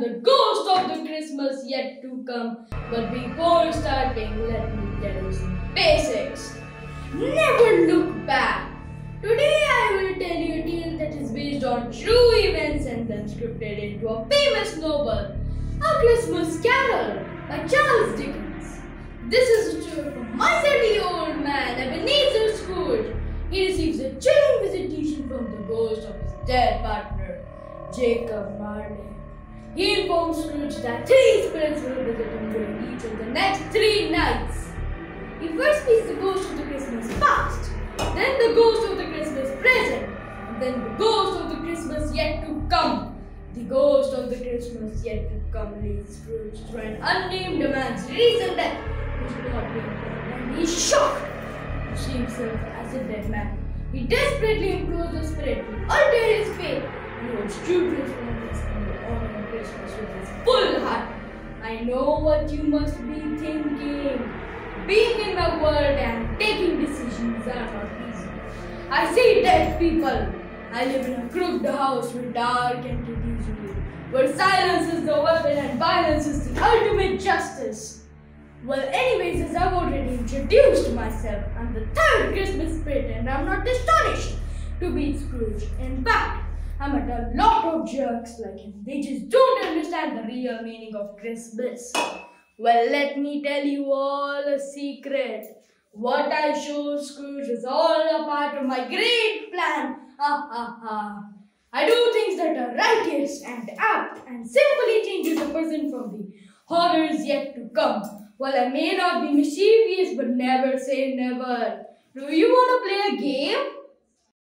the ghost of the Christmas yet to come. But before starting, let me tell you some basics. Never look back. Today I will tell you a tale that is based on true events and then scripted into a famous novel, A Christmas Carol by Charles Dickens. This is a story a miserly old man, Ebenezer Scrooge. He receives a chilling visitation from the ghost of his dead partner, Jacob Marley. He informs Scrooge that three spirits will visit him during each of the next three nights. He first meets the ghost of the Christmas past, then the ghost of the Christmas present, and then the ghost of the Christmas yet to come. The ghost of the Christmas yet to come leads Scrooge to an unnamed man's recent death, which will not be and he is shocked to see himself as a dead man. He desperately implores the spirit to alter his fate I know what you must be thinking. Being in the world and taking decisions are not easy. I see dead people. I live in a crooked house with dark entities where silence is the weapon and violence is the ultimate justice. Well, anyways, as I've already introduced myself, I'm the third Christmas spirit and I'm not astonished to be Scrooge. In fact, I'm at a lot of jerks like him. They just don't understand the real meaning of Christmas. Well, let me tell you all a secret. What I show Scrooge is all a part of my great plan. Ha ha ha. I do things that are righteous and apt and simply changes a person from the horrors yet to come. While I may not be mischievous, but never say never. Do you want to play a game?